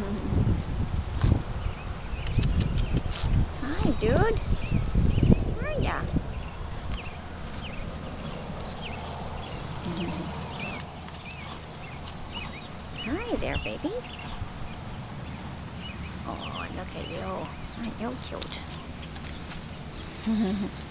Hi, dude. Where are ya? Hi there, baby. Oh, look at you. Aren't you cute?